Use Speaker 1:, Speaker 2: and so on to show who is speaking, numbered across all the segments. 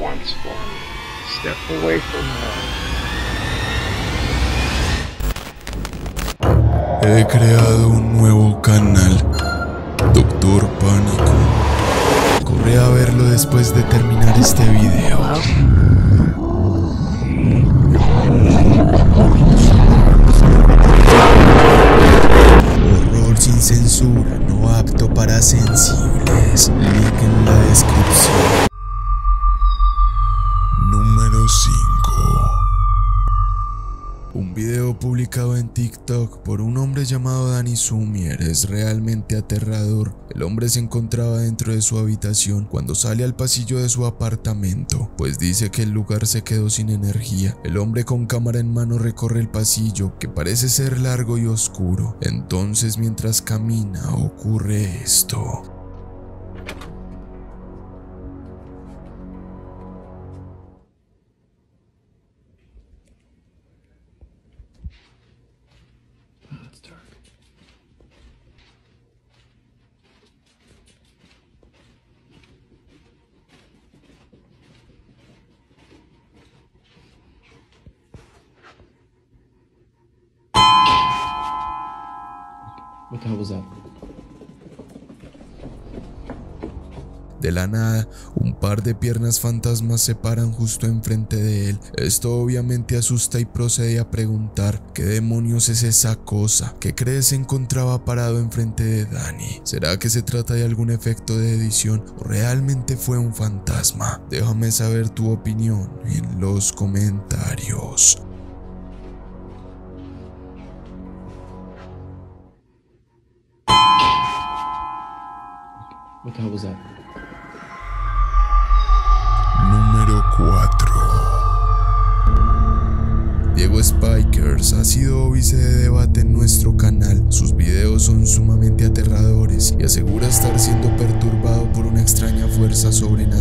Speaker 1: once for me. Step away from her.
Speaker 2: He creado un nuevo canal, Doctor Pánico. Corre a verlo después de terminar este video. Horror sin censura, no apto para sensibles. Publicado en TikTok por un hombre llamado Danny Sumier es realmente aterrador. El hombre se encontraba dentro de su habitación cuando sale al pasillo de su apartamento, pues dice que el lugar se quedó sin energía. El hombre con cámara en mano recorre el pasillo, que parece ser largo y oscuro. Entonces mientras camina ocurre esto. De la nada, un par de piernas fantasmas se paran justo enfrente de él. Esto obviamente asusta y procede a preguntar qué demonios es esa cosa que cree se encontraba parado enfrente de Danny. ¿Será que se trata de algún efecto de edición o realmente fue un fantasma? Déjame saber tu opinión en los comentarios.
Speaker 3: What the hell was that?
Speaker 2: Número 4 Diego Spikers ha sido vice de debate en nuestro canal. Sus videos son sumamente aterradores y asegura estar siendo perturbado por una extraña fuerza sobrenatural.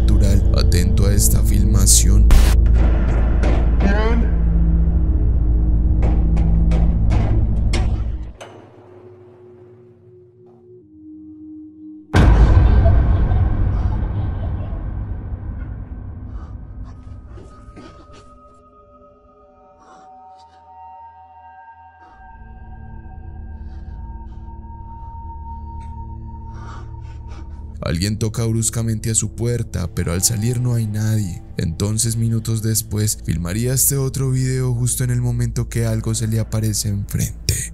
Speaker 2: Alguien toca bruscamente a su puerta, pero al salir no hay nadie. Entonces minutos después filmaría este otro video justo en el momento que algo se le aparece enfrente.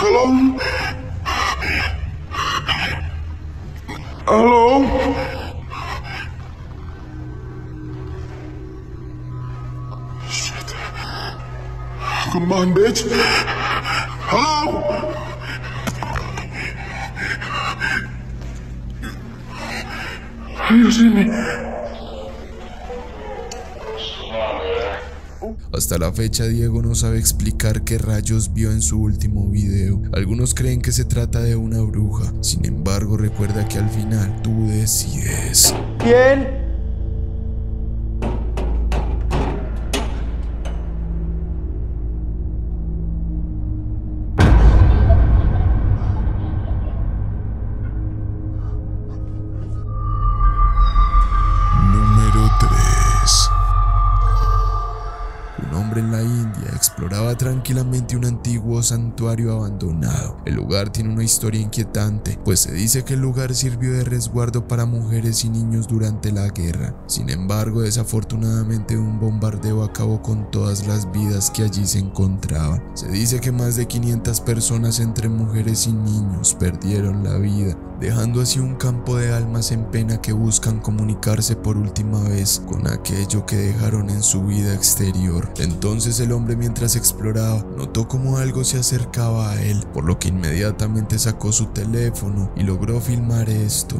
Speaker 4: Hello? Hello? Come on, bitch. Hello? You see me?
Speaker 2: Hasta la fecha Diego no sabe explicar qué rayos vio en su último video. Algunos creen que se trata de una bruja, sin embargo recuerda que al final tú decides.
Speaker 5: ¿Quién?
Speaker 2: En la India exploraba tranquilamente un antiguo santuario abandonado. El lugar tiene una historia inquietante, pues se dice que el lugar sirvió de resguardo para mujeres y niños durante la guerra. Sin embargo, desafortunadamente un bombardeo acabó con todas las vidas que allí se encontraban. Se dice que más de 500 personas entre mujeres y niños perdieron la vida, dejando así un campo de almas en pena que buscan comunicarse por última vez con aquello que dejaron en su vida exterior. Entonces el hombre mientras exploraba notó como algo se acercaba a él, por lo que inmediatamente sacó su teléfono y logró filmar esto.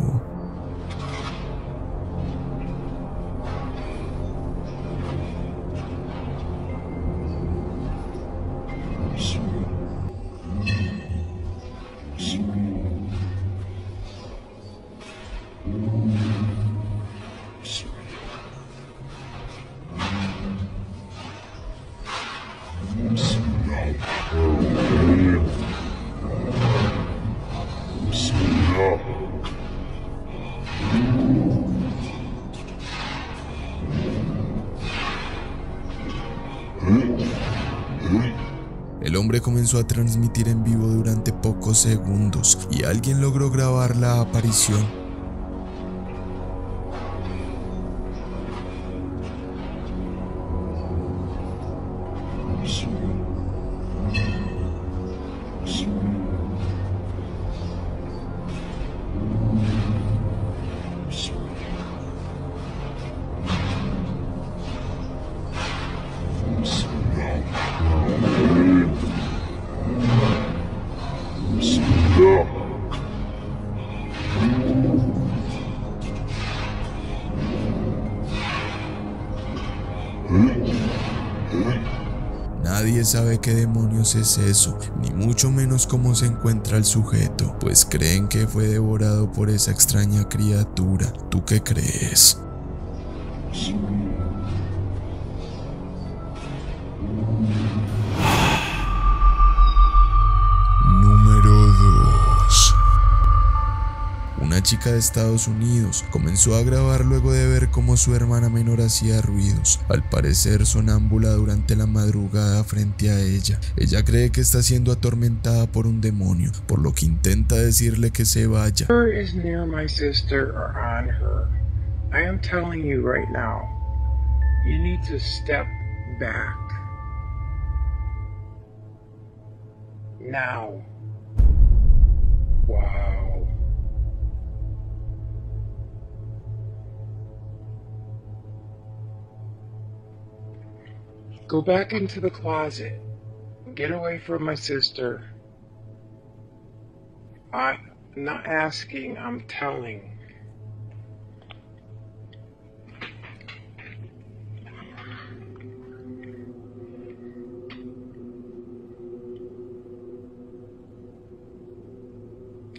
Speaker 2: Comenzó a transmitir en vivo durante pocos segundos y alguien logró grabar la aparición. Sabe qué demonios es eso, ni mucho menos cómo se encuentra el sujeto, pues creen que fue devorado por esa extraña criatura. ¿Tú qué crees? Chica de Estados Unidos comenzó a grabar luego de ver cómo su hermana menor hacía ruidos, al parecer sonámbula durante la madrugada frente a ella. Ella cree que está siendo atormentada por un demonio, por lo que intenta decirle que se vaya.
Speaker 1: Now. Now. Wow. Go back into the closet. Get away from my sister. I'm not asking, I'm telling.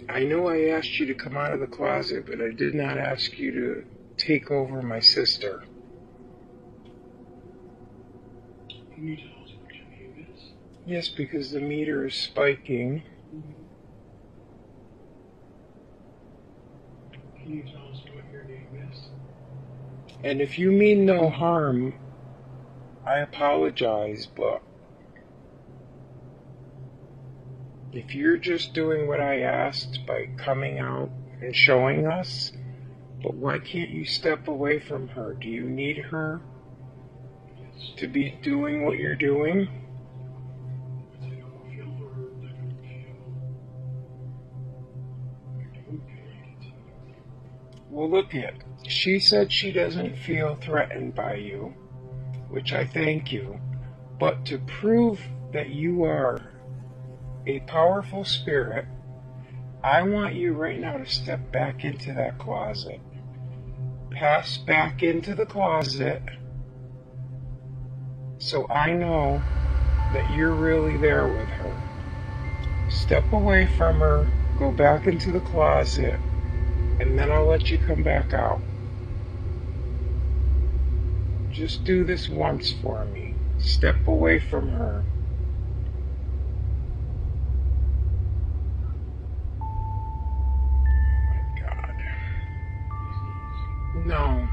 Speaker 1: I know I asked you to come out of the closet, but I did not ask you to take over my sister. Yes, because the meter is spiking.
Speaker 4: Can you tell us what your name is?
Speaker 1: And if you mean no harm, I apologize, but if you're just doing what I asked by coming out and showing us, but why can't you step away from her? Do you need her. To be doing what you're doing? Well, look it. She said she doesn't feel threatened by you, which I thank you. But to prove that you are a powerful spirit, I want you right now to step back into that closet. Pass back into the closet so I know that you're really there with her. Step away from her, go back into the closet, and then I'll let you come back out. Just do this once for me. Step away from her. Oh my God. No.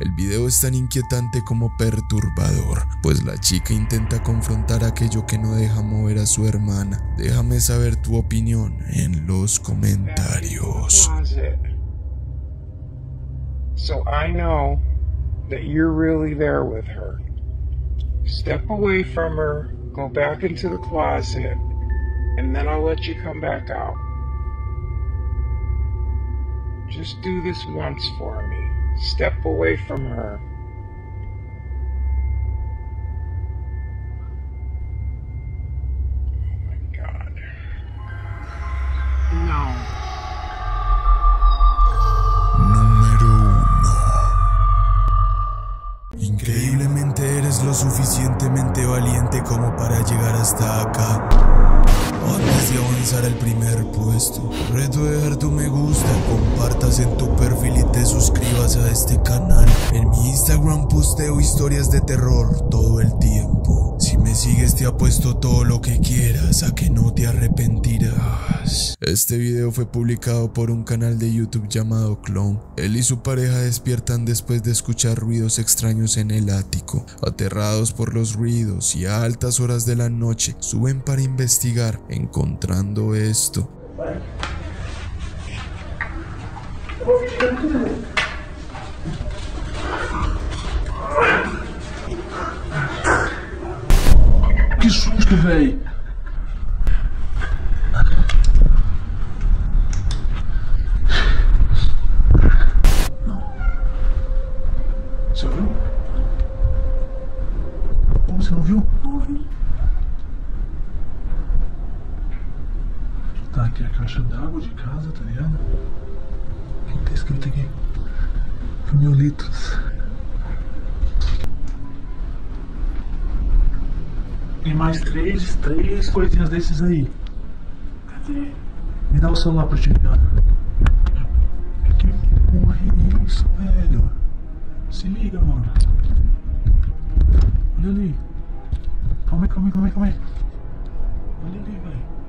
Speaker 2: El video es tan inquietante como perturbador, pues la chica intenta confrontar aquello que no deja mover a su hermana. Déjame saber tu opinión en los comentarios.
Speaker 1: So I know that you're really there with her. Step away from her, go back into the closet, and then I'll let you come back out. Just do this once for me. Step away from her. No.
Speaker 2: Número 1 Increíblemente eres lo suficientemente valiente como para llegar hasta acá. Antes de avanzar al primer puesto, reto tu me gusta, compartas en tu perfil y te suscribas a este canal. En mi Instagram posteo historias de terror todo el tiempo. Me sigues te apuesto todo lo que quieras a que no te arrepentirás. Este video fue publicado por un canal de YouTube llamado Clone. Él y su pareja despiertan después de escuchar ruidos extraños en el ático. Aterrados por los ruidos y a altas horas de la noche, suben para investigar, encontrando esto.
Speaker 3: Velho! Você ouviu? Como você não viu? Não ouvi. Tá aqui a caixa d'água de casa, tá ligado? O que tá escrito aqui? Mil litros. E mais três, três coisinhas desses aí. Cadê? Me dá o celular te ligar. Que porra é isso, velho? Se liga, mano. Olha ali. Calma aí, calma aí, calma aí, calma aí. Olha ali, velho.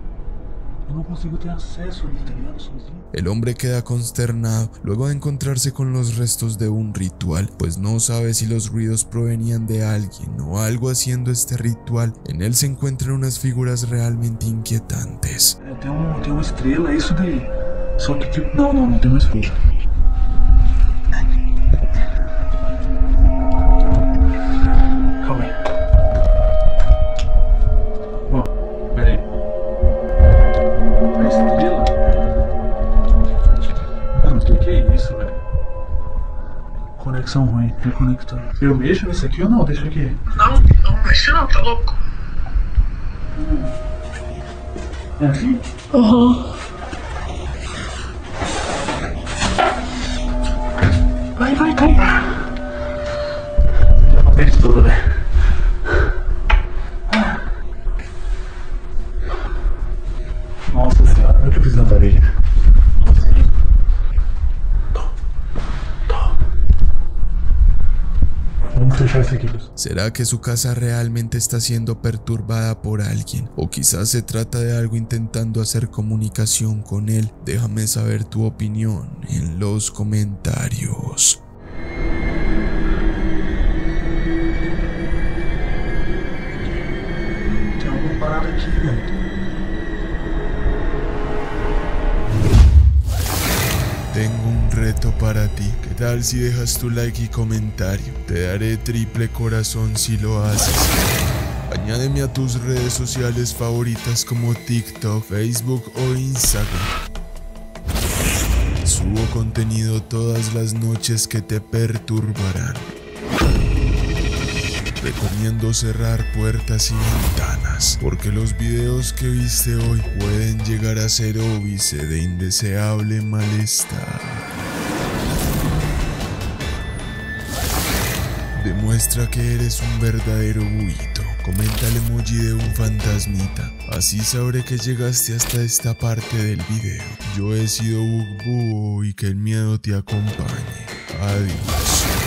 Speaker 3: Não consigo ligado? Sozinho.
Speaker 2: El hombre queda consternado luego de encontrarse con los restos de un ritual, pues no sabe si los ruidos provenían de alguien o algo haciendo este ritual. En él se encuentran unas figuras realmente inquietantes.
Speaker 3: Tem, tem uma estrela, isso daí. Só que tipo. Não, não, não tem uma estrela. Conexão ruim, reconectando. Eu mexo nesse aqui ou não? Deixa aqui.
Speaker 5: Não, não mexe não, tá louco?
Speaker 3: É aqui? Vai, vai, vai. A pele toda, velho.
Speaker 2: ¿Será que su casa realmente está siendo perturbada por alguien? ¿O quizás se trata de algo intentando hacer comunicación con él? Déjame saber tu opinión en los comentarios. Reto para ti. ¿Qué tal si dejas tu like y comentario? Te daré triple corazón si lo haces. Añádeme a tus redes sociales favoritas como TikTok, Facebook o Instagram. Subo contenido todas las noches que te perturbarán. Recomiendo cerrar puertas y ventanas, porque los videos que viste hoy pueden llegar a ser óbice de indeseable malestar. Demuestra que eres un verdadero buito. Comenta el emoji de un fantasmita. Así sabré que llegaste hasta esta parte del video. Yo he sido Bug Búho y que el miedo te acompañe. Adiós.